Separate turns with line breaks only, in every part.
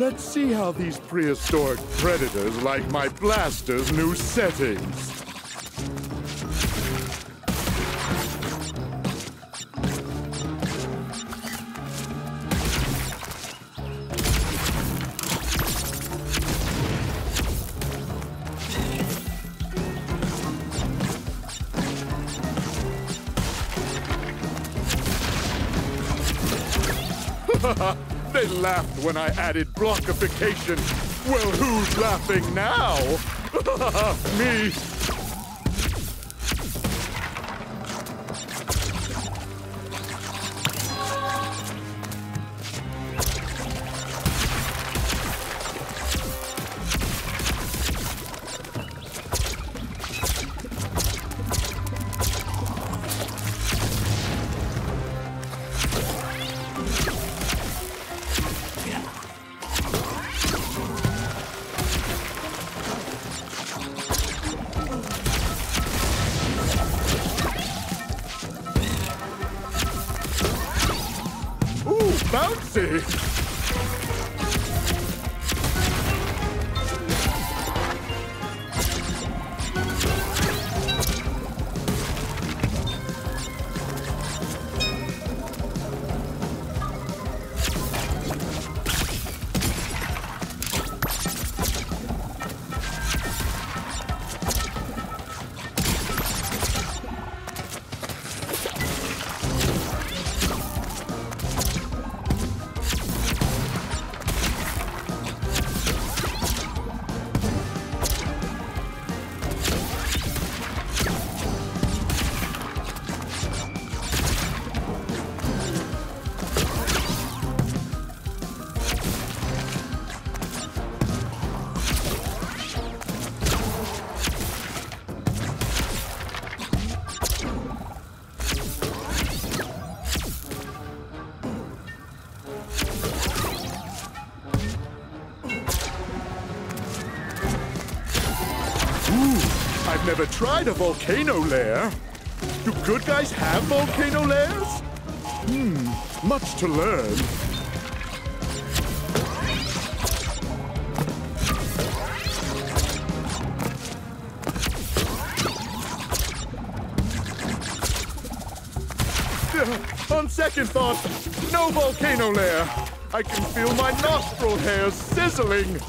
Let's see how these prehistoric predators like my blaster's new settings. they laughed when I added blockification. Well, who's laughing now? Me. Ooh, Ooh, I've never tried a volcano lair. Do good guys have volcano lairs? Hmm, much to learn. On second thought, no volcano lair. I can feel my nostril hairs sizzling.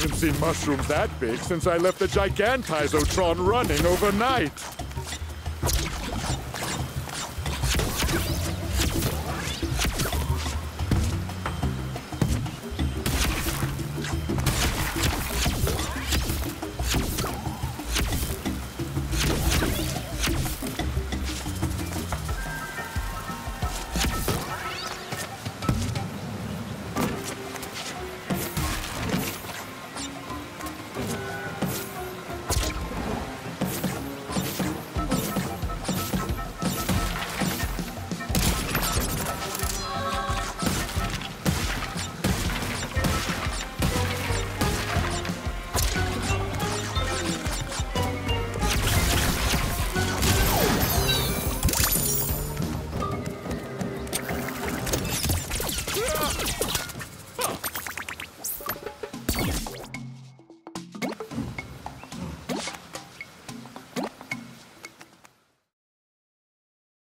I haven't seen mushrooms that big since I left the Gigantizotron running overnight.